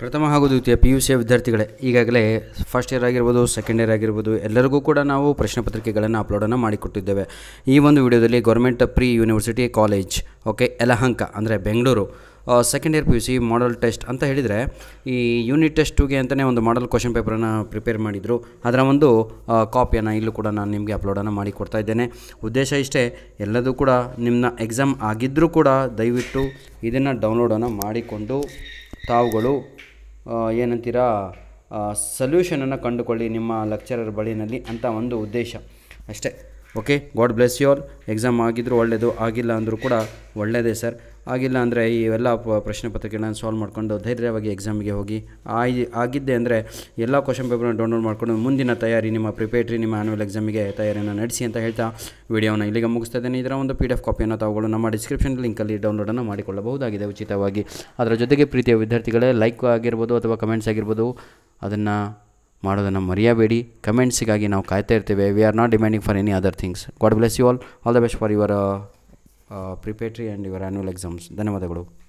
ಪ್ರಥಮ ಹಾಗೂ ದ್ವಿತೀಯ ಪಿ ಯು ಸಿಯ ವಿದ್ಯಾರ್ಥಿಗಳೇ, ಈಗಾಗಲೇ ಫಸ್ಟ್ ಇಯರ್ ಆಗಿರ್ಬೋದು ಸೆಕೆಂಡ್ ಇಯರ್ ಆಗಿರ್ಬೋದು, ಎಲ್ಲರಿಗೂ ಕೂಡ ನಾವು ಪ್ರಶ್ನೆ ಪತ್ರಿಕೆಗಳನ್ನು ಅಪ್ಲೋಡನ್ನು ಮಾಡಿಕೊಟ್ಟಿದ್ದೇವೆ. ಈ ಒಂದು ವಿಡಿಯೋದಲ್ಲಿ government pre university college okay Yelahanka ಅಂದರೆ Bengaluru second year P U C model test ಅಂತ ಹೇಳಿದರೆ, ಈ ಯೂನಿಟ್ ಟೆಸ್ಟುಗೆ ಅಂತಲೇ ಒಂದು ಮಾಡಲ್ ಕ್ವಶನ್ ಪೇಪರನ್ನು ಪ್ರಿಪೇರ್ ಮಾಡಿದರು. ಅದರ ಒಂದು ಕಾಪಿಯನ್ನು ಇಲ್ಲೂ ಕೂಡ ನಾನು ನಿಮಗೆ ಅಪ್ಲೋಡನ್ನು ಮಾಡಿ ಕೊಡ್ತಾ ಇದ್ದೇನೆ. ಉದ್ದೇಶ ಇಷ್ಟೇ, ಎಲ್ಲದೂ ಕೂಡ ನಿಮ್ಮ ಎಕ್ಸಾಮ್ ಆಗಿದ್ದರೂ ಕೂಡ ದಯವಿಟ್ಟು ಇದನ್ನು ಡೌನ್ಲೋಡನ್ನು ಮಾಡಿಕೊಂಡು ತಾವುಗಳು ಏನಂತೀರ ಸೊಲ್ಯೂಷನನ್ನು ಕಂಡುಕೊಳ್ಳಿ ನಿಮ್ಮ ಲೆಕ್ಚರರ್ ಬಳಿನಲ್ಲಿ ಅಂತ ಒಂದು ಉದ್ದೇಶ. ಅಷ್ಟೇ. Okay god bless you exam ಆಗಿದ್ದರೂ ಒಳ್ಳೆಯದು ಆಗಿಲ್ಲ ಅಂದರೂ ಕೂಡ ಒಳ್ಳೆಯದೇ ಸರ್ ಆಗಿಲ್ಲ ಅಂದರೆ ಈ ಪ- ಪ್ರಶ್ನೆ ಪತ್ರಿಕೆಗಳನ್ನು ಸಾಲ್ವ್ ಮಾಡ್ಕೊಂಡು ಧೈರ್ಯವಾಗಿ ಎಕ್ಸಾಮಿಗೆ ಹೋಗಿ ಆಗಿ, ಆಗಿದ್ದೆ ಅಂದರೆ ಎಲ್ಲ ಕ್ವಶನ್ ಪೇಪರ್ನ ಡೌನ್ಲೋಡ್ ಮಾಡ್ಕೊಂಡು ಮುಂದಿನ ತಯಾರಿ, ನಿಮ್ಮ ಪ್ರಿಪೇಟ್ರಿ ನಿಮ್ಮ ಆ್ಯನುವಲ್ ಎಕ್ಸಾಮಿಗೆ ತಯಾರಿಯನ್ನು ನಡೆಸಿ ಅಂತ ಹೇಳ್ತಾ ವಿಡಿಯೋನ ಇಲ್ಲಿಗೆ ಮುಗಿಸ್ತಾ ಇದ್ದೇನೆ. ಇದರ ಒಂದು ಪಿ ಡಿ ಎಫ್ ಕಾಪಿಯನ್ನು ತಾವುಗಳು ನಮ್ಮ ಡಿಸ್ಕ್ರಿಪ್ಷನ್ ಲಿಂಕಲ್ಲಿ ಡೌನ್ಲೋಡನ್ನು ಮಾಡಿಕೊಳ್ಳಬಹುದಾಗಿದೆ ಉಚಿತವಾಗಿ. ಅದರ ಜೊತೆಗೆ ಪ್ರೀತಿಯ ವಿದ್ಯಾರ್ಥಿಗಳೇ ಲೈಕ್ ಆಗಿರ್ಬೋದು ಅಥವಾ ಕಮೆಂಟ್ಸ್ ಆಗಿರ್ಬೋದು, ಅದನ್ನು ಮಾಡೋದನ್ನು ಮರೆಯಬೇಡಿ. ಕಮೆಂಟ್ಸಿಗಾಗಿ ನಾವು ಕಾಯ್ತಾ ಇರ್ತೇವೆ. We are not demanding for any other things god bless you all all the best for your preparatory and your annual exams ಧನ್ಯವಾದಗಳು.